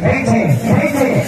Hey, hey, hey, hey.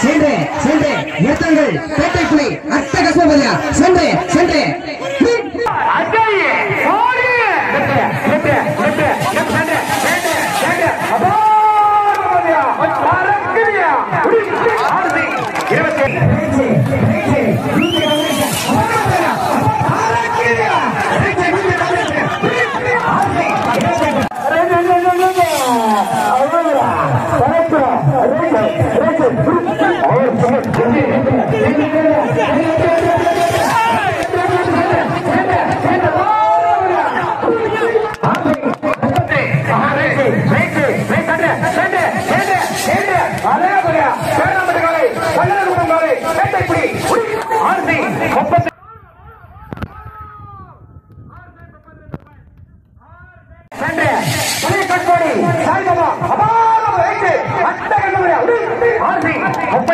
சென்று சென்று எத்தங்கள் பேட்டை புலி அட்ட கஸ்மபதியா சென்று சென்று. Sandra.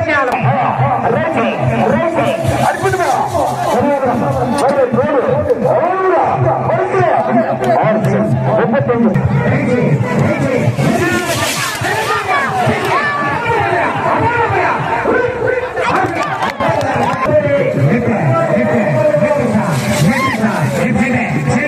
அடியாலும் Get in it, get in it.